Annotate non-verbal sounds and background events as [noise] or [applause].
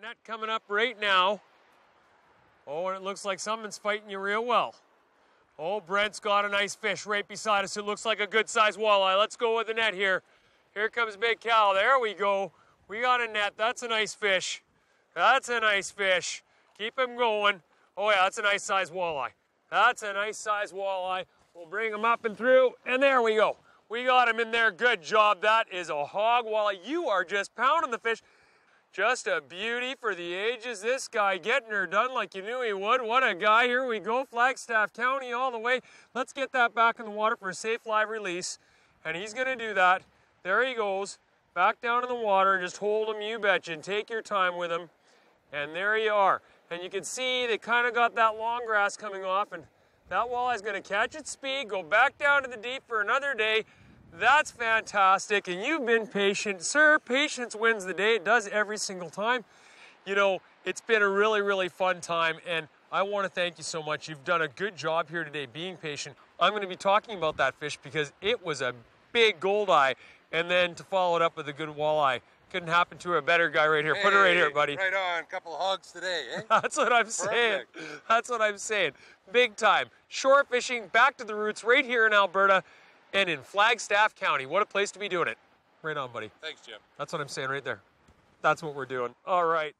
net coming up right now. Oh, and it looks like someone's fighting you real well. Oh, Brent's got a nice fish right beside us. It looks like a good sized walleye. Let's go with the net here. Here comes Big Cal. There we go. We got a net. That's a nice fish. That's a nice fish. Keep him going. Oh, yeah, that's a nice sized walleye. That's a nice sized walleye. We'll bring him up and through, and there we go. We got him in there. Good job. That is a hog walleye. You are just pounding the fish. Just a beauty for the ages. This guy getting her done like you knew he would. What a guy. Here we go. Flagstaff County all the way. Let's get that back in the water for a safe live release. And he's going to do that. There he goes. Back down in the water. And just hold him, you betcha, and take your time with him. And there you are. And you can see they kind of got that long grass coming off. And that walleye's going to catch its speed, go back down to the deep for another day. That's fantastic. And you've been patient. Sir, patience wins the day. It does every single time. You know, it's been a really, really fun time. And I want to thank you so much. You've done a good job here today being patient. I'm going to be talking about that fish because it was a big goldeye. And then to follow it up with a good walleye. Couldn't happen to a better guy right here. Hey, Put it right here, buddy. Right on. Couple of hogs today, eh? [laughs] That's what I'm saying. That's what I'm saying. Big time. Shore fishing, back to the roots, right here in Alberta and in Flagstaff County. What a place to be doing it. Right on, buddy. Thanks, Jim. That's what I'm saying right there. That's what we're doing. All right.